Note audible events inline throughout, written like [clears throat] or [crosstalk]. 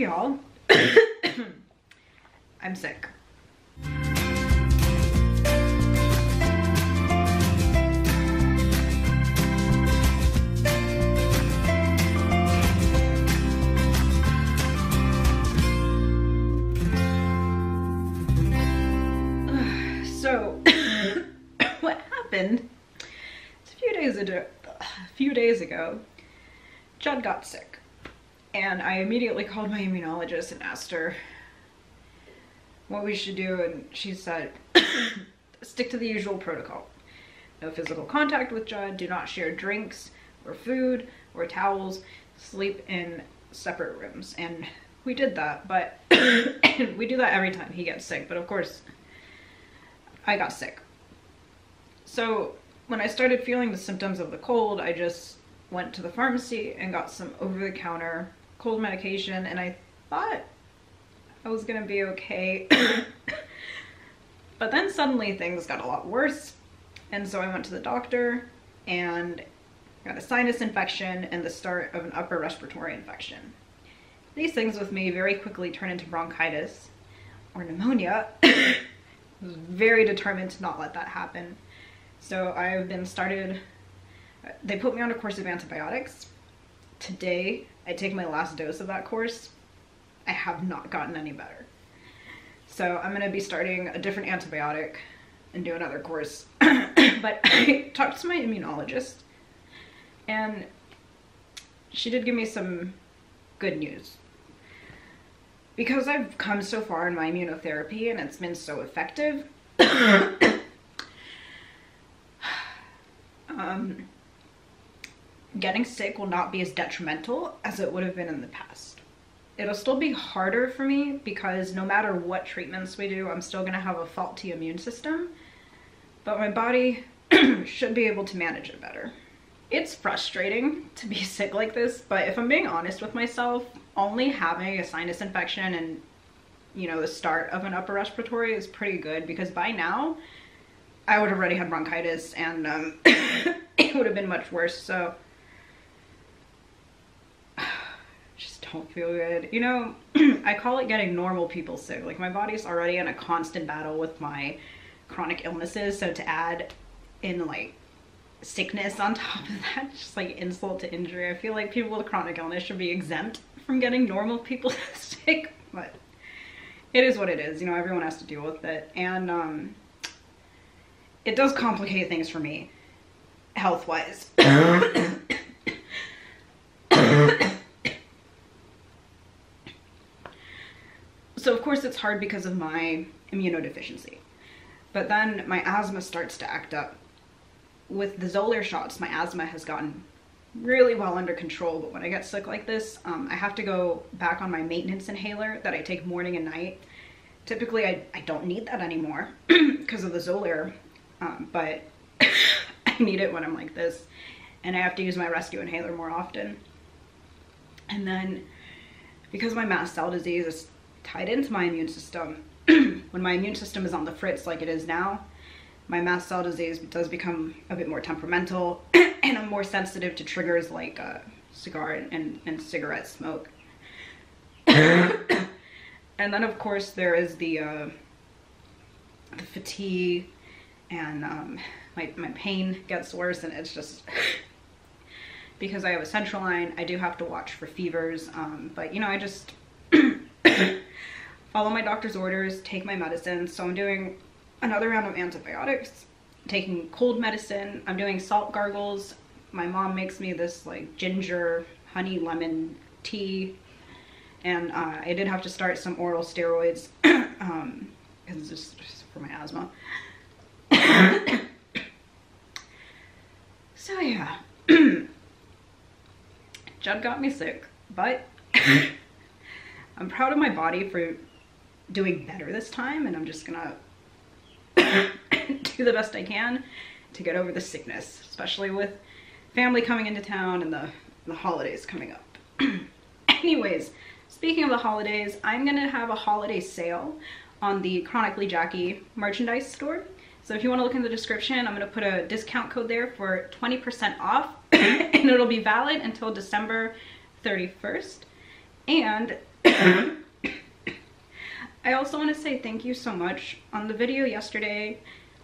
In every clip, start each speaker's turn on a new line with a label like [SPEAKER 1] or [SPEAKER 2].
[SPEAKER 1] y'all. [coughs] I'm sick. [sighs] so, [coughs] what happened? It's a few days ago. A few days ago, Judd got sick and I immediately called my immunologist and asked her what we should do and she said [coughs] stick to the usual protocol. No physical contact with Judd, do not share drinks or food or towels, sleep in separate rooms. And we did that, but [coughs] we do that every time he gets sick. But of course, I got sick. So when I started feeling the symptoms of the cold, I just went to the pharmacy and got some over-the-counter cold medication and I thought I was gonna be okay. [coughs] but then suddenly things got a lot worse. And so I went to the doctor and got a sinus infection and the start of an upper respiratory infection. These things with me very quickly turn into bronchitis or pneumonia. [coughs] I was very determined to not let that happen. So I've been started, they put me on a course of antibiotics. Today I take my last dose of that course, I have not gotten any better. So I'm gonna be starting a different antibiotic and do another course. [clears throat] but [clears throat] I talked to my immunologist and she did give me some good news. Because I've come so far in my immunotherapy and it's been so effective, [clears throat] um, getting sick will not be as detrimental as it would have been in the past. It'll still be harder for me because no matter what treatments we do, I'm still gonna have a faulty immune system, but my body [clears throat] should be able to manage it better. It's frustrating to be [laughs] sick like this, but if I'm being honest with myself, only having a sinus infection and you know, the start of an upper respiratory is pretty good because by now I would have already had bronchitis and um, [coughs] it would have been much worse. So don't feel good. You know, [clears throat] I call it getting normal people sick. Like my body's already in a constant battle with my chronic illnesses. So to add in like sickness on [laughs] top of that, just like insult to injury. I feel like people with chronic illness should be exempt from getting normal people [laughs] sick, but it is what it is. You know, everyone has to deal with it. And um, it does complicate things for me health-wise. So [coughs] [coughs] of course it's hard because of my immunodeficiency. But then my asthma starts to act up. With the Xolair shots, my asthma has gotten really well under control, but when I get sick like this, um, I have to go back on my maintenance inhaler that I take morning and night. Typically, I, I don't need that anymore [clears throat] because of the Xolair, um, but [coughs] I need it when I'm like this, and I have to use my rescue inhaler more often. And then, because my mast cell disease is tied into my immune system. [clears throat] when my immune system is on the fritz like it is now, my mast cell disease does become a bit more temperamental [clears throat] and I'm more sensitive to triggers like uh, cigar and, and, and cigarette smoke. [coughs] [coughs] and then of course there is the, uh, the fatigue and um, my, my pain gets worse and it's just [laughs] because I have a central line I do have to watch for fevers um, but you know I just follow my doctor's orders, take my medicine. So I'm doing another round of antibiotics, taking cold medicine. I'm doing salt gargles. My mom makes me this like ginger, honey, lemon tea. And uh, I did have to start some oral steroids [clears throat] um, it's just for my asthma. [coughs] so yeah, [coughs] Judd got me sick, but [laughs] I'm proud of my body for doing better this time and I'm just gonna [coughs] do the best I can to get over the sickness, especially with family coming into town and the, the holidays coming up. [coughs] Anyways, speaking of the holidays, I'm gonna have a holiday sale on the Chronically Jaquie merchandise store. So if you wanna look in the description, I'm gonna put a discount code there for 20% off [coughs] and it'll be valid until December 31st. And I also want to say thank you so much on the video yesterday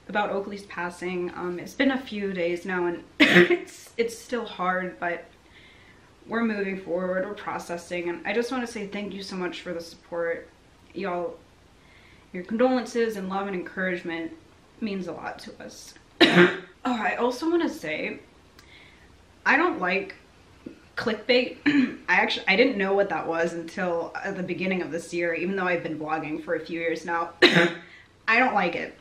[SPEAKER 1] about Oakley's passing. Um, it's been a few days now and [coughs] it's it's still hard, but we're moving forward, we're processing, and I just want to say thank you so much for the support. Y'all, your condolences and love and encouragement means a lot to us. [coughs] oh, I also want to say, I don't like clickbait. [clears throat] I actually, I didn't know what that was until the beginning of this year, even though I've been blogging for a few years now. [clears throat] I don't like it.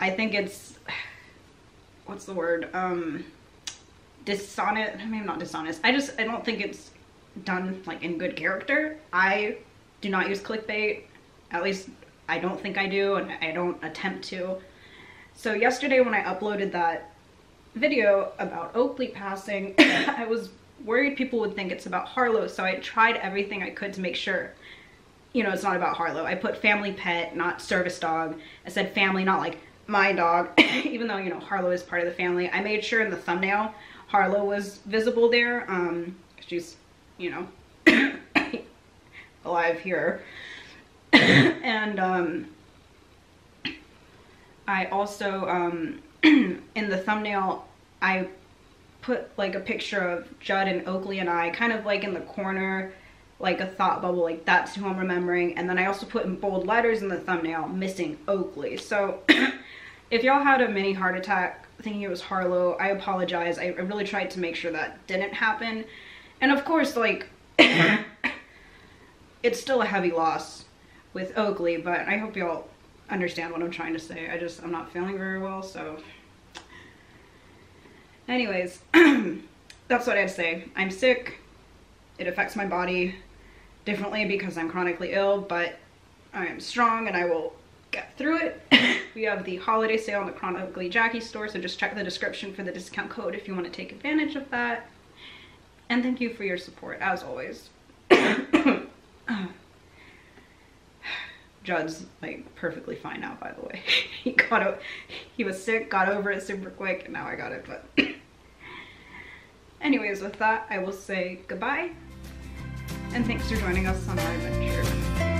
[SPEAKER 1] I think it's, [sighs] what's the word? Um, dishonest, I mean, not dishonest. I just, I don't think it's done like in good character. I do not use clickbait. At least I don't think I do and I don't attempt to. So yesterday when I uploaded that video about Oakley passing, [clears throat] I was worried people would think it's about Harlow. So I tried everything I could to make sure, you know, it's not about Harlow. I put family pet, not service dog. I said family, not like my dog, [coughs] even though, you know, Harlow is part of the family. I made sure in the thumbnail Harlow was visible there. Um, she's, you know, [coughs] alive here. [coughs] and um, I also, um, in the thumbnail, I put like a picture of Judd and Oakley and I kind of like in the corner, like a thought bubble, like that's who I'm remembering. And then I also put in bold letters in the thumbnail, missing Oakley. So [clears throat] if y'all had a mini heart attack thinking it was Harlow, I apologize. I, I really tried to make sure that didn't happen. And of course, like, [coughs] it's still a heavy loss with Oakley, but I hope y'all understand what I'm trying to say. I just, I'm not feeling very well, so. Anyways, [clears throat] that's what I'd say. I'm sick. It affects my body differently because I'm chronically ill, but I am strong and I will get through it. [laughs] we have the holiday sale on the Chronically Jaquie store, so just check the description for the discount code if you want to take advantage of that. And thank you for your support, as always. [coughs] Judd's like perfectly fine now, by the way. [laughs] he got it. He was sick, got over it super quick, and now I got it. But anyways, with that, I will say goodbye, and thanks for joining us on our adventure.